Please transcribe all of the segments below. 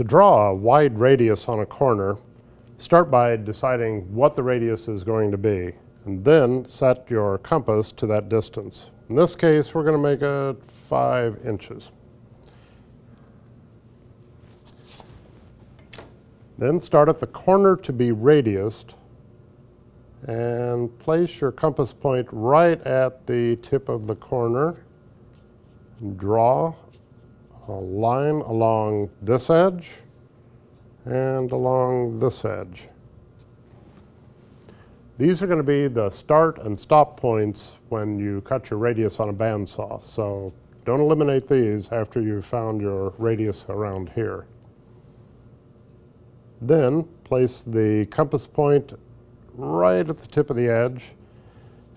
To draw a wide radius on a corner, start by deciding what the radius is going to be, and then set your compass to that distance. In this case, we're going to make it 5 inches. Then start at the corner to be radiused and place your compass point right at the tip of the corner. Draw a line along this edge and along this edge. These are going to be the start and stop points when you cut your radius on a bandsaw. So don't eliminate these after you've found your radius around here. Then place the compass point right at the tip of the edge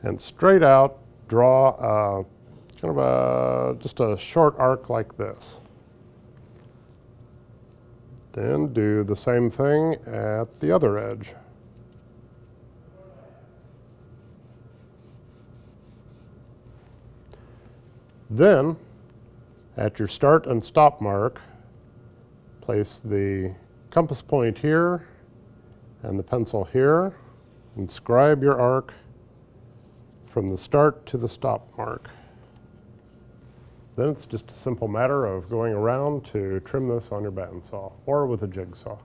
and straight out draw a, kind of a, just a short arc like this. Then do the same thing at the other edge. Then, at your start and stop mark, place the compass point here and the pencil here. Inscribe your arc from the start to the stop mark. Then it's just a simple matter of going around to trim this on your batten bandsaw or with a jigsaw.